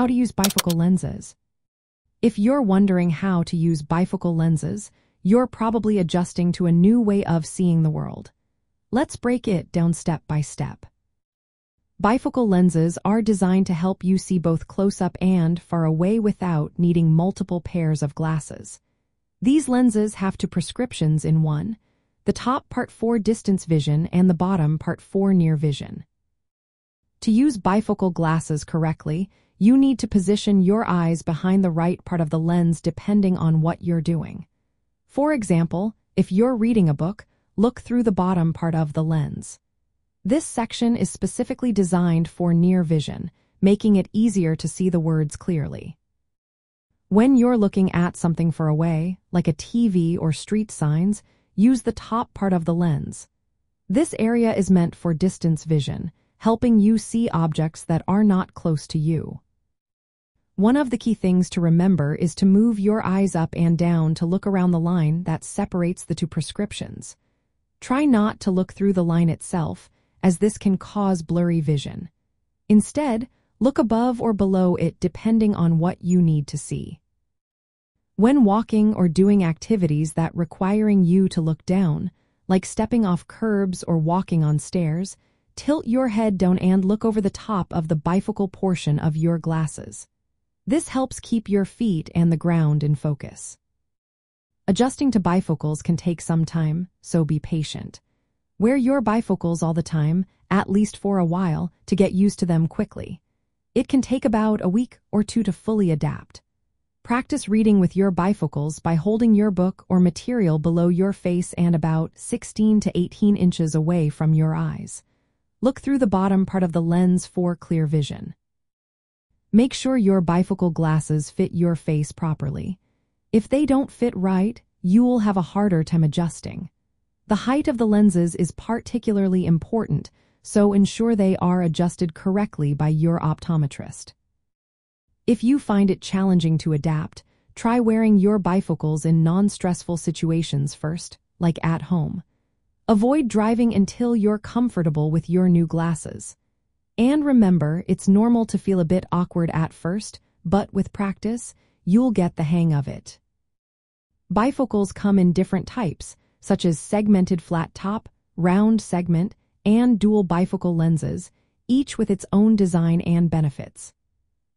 how to use bifocal lenses. If you're wondering how to use bifocal lenses, you're probably adjusting to a new way of seeing the world. Let's break it down step by step. Bifocal lenses are designed to help you see both close-up and far away without needing multiple pairs of glasses. These lenses have two prescriptions in one, the top part 4 distance vision and the bottom part 4 near vision. To use bifocal glasses correctly, you need to position your eyes behind the right part of the lens depending on what you're doing. For example, if you're reading a book, look through the bottom part of the lens. This section is specifically designed for near vision, making it easier to see the words clearly. When you're looking at something far away, like a TV or street signs, use the top part of the lens. This area is meant for distance vision, helping you see objects that are not close to you. One of the key things to remember is to move your eyes up and down to look around the line that separates the two prescriptions. Try not to look through the line itself, as this can cause blurry vision. Instead, look above or below it depending on what you need to see. When walking or doing activities that requiring you to look down, like stepping off curbs or walking on stairs, tilt your head down and look over the top of the bifocal portion of your glasses. This helps keep your feet and the ground in focus. Adjusting to bifocals can take some time, so be patient. Wear your bifocals all the time, at least for a while, to get used to them quickly. It can take about a week or two to fully adapt. Practice reading with your bifocals by holding your book or material below your face and about 16 to 18 inches away from your eyes. Look through the bottom part of the lens for clear vision. Make sure your bifocal glasses fit your face properly. If they don't fit right, you will have a harder time adjusting. The height of the lenses is particularly important, so ensure they are adjusted correctly by your optometrist. If you find it challenging to adapt, try wearing your bifocals in non-stressful situations first, like at home. Avoid driving until you're comfortable with your new glasses. And remember, it's normal to feel a bit awkward at first, but with practice, you'll get the hang of it. Bifocals come in different types, such as segmented flat top, round segment, and dual bifocal lenses, each with its own design and benefits.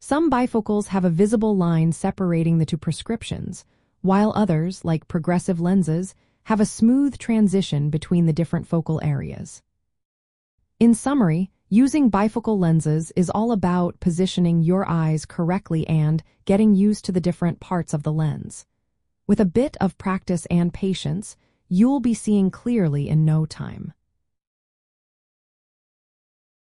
Some bifocals have a visible line separating the two prescriptions, while others, like progressive lenses, have a smooth transition between the different focal areas. In summary, using bifocal lenses is all about positioning your eyes correctly and getting used to the different parts of the lens. With a bit of practice and patience, you'll be seeing clearly in no time.